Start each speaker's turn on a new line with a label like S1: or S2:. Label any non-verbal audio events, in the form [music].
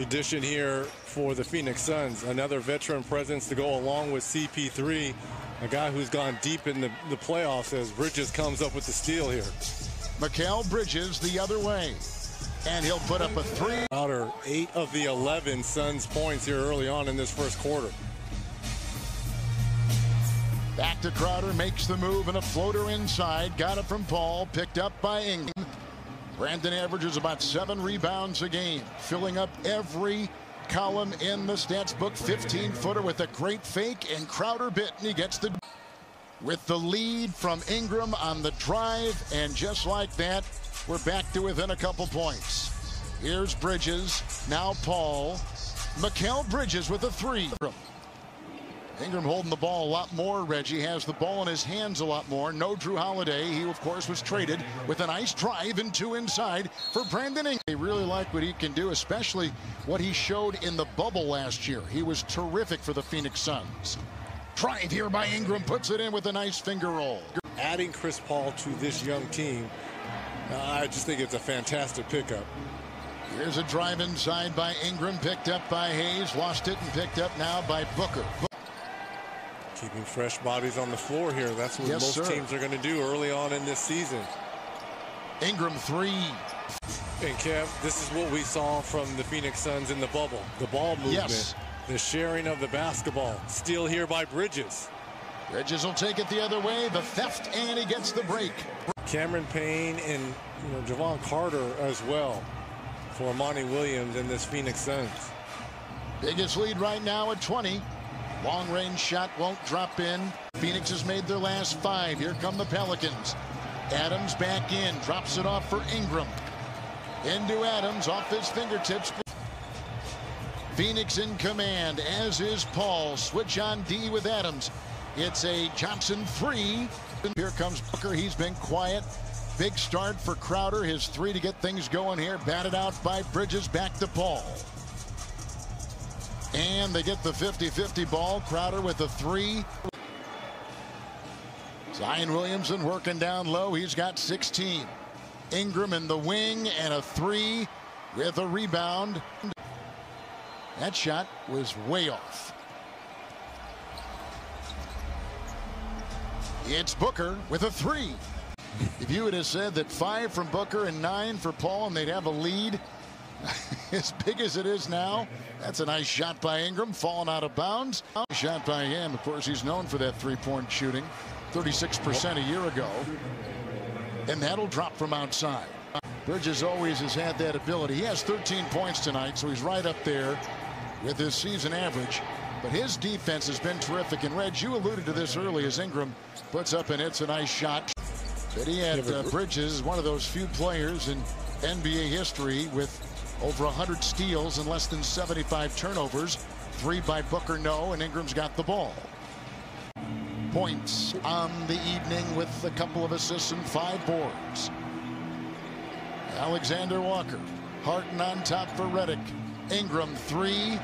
S1: Addition here for the Phoenix Suns. Another veteran presence to go along with CP3. A guy who's gone deep in the, the playoffs as Bridges comes up with the steal here.
S2: Mikal Bridges the other way. And he'll put up a three.
S1: Outer eight of the 11 Suns points here early on in this first quarter.
S2: Back to Crowder, makes the move and a floater inside. Got it from Paul, picked up by Ingram. Brandon averages about seven rebounds a game, filling up every column in the stats book. 15 footer with a great fake, and Crowder bit, and he gets the with the lead from Ingram on the drive, and just like that, we're back to within a couple points. Here's Bridges, now Paul. Mikal Bridges with a three. Ingram holding the ball a lot more. Reggie has the ball in his hands a lot more. No Jrue Holiday. He, of course, was traded with a nice drive and two inside for Brandon Ingram. They really like what he can do, especially what he showed in the bubble last year. He was terrific for the Phoenix Suns. Drive here by Ingram puts it in with a nice finger roll.
S1: Adding Chris Paul to this young team, uh, I just think it's a fantastic pickup.
S2: Here's a drive inside by Ingram, picked up by Hayes, lost it and picked up now by Booker.
S1: Keeping fresh bodies on the floor here. That's what
S2: Yes,
S1: most
S2: sir.
S1: teams are going to do early on in this season.
S2: Ingram three.
S1: And Kev, this is what we saw from the Phoenix Suns in the bubble. The ball movement,
S2: Yes.
S1: the sharing of the basketball. Steal here by Bridges.
S2: Bridges will take it the other way. The theft, and he gets the break.
S1: Cameron Payne and you know Jevon Carter as well for Monty Williams and this Phoenix Suns.
S2: Biggest lead right now at 20. Long range shot won't drop in. Phoenix has made their last five. Here come the Pelicans. Adams back in, drops it off for Ingram. Into Adams, off his fingertips. Phoenix in command, as is Paul. Switch on D with Adams. It's a Johnson three. Here comes Booker. He's been quiet. Big start for Crowder. His three to get things going here. Batted out by Bridges. Back to Paul. And they get the 50-50 ball. Crowder with a three. Zion Williamson working down low. He's got 16. Ingram in the wing and a three with a rebound. That shot was way off. It's Booker with a three. If you would have said that five from Booker and nine for Paul and they'd have a lead [laughs] [laughs] as big as it is now, that's a nice shot by Ingram, falling out of bounds. Shot by him. Of course, he's known for that three-point shooting, 36% a year ago. And that'll drop from outside. Bridges always has had that ability. He has 13 points tonight, so he's right up there with his season average. But his defense has been terrific. And Reg, you alluded to this early as Ingram puts up and hits a nice shot. But he had uh, Bridges one of those few players in NBA history with over 100 steals and less than 75 turnovers. Three by Booker, no, and Ingram's got the ball. Points on the evening with a couple of assists and five boards. Alexander Walker. Harton on top for Redick. Ingram three.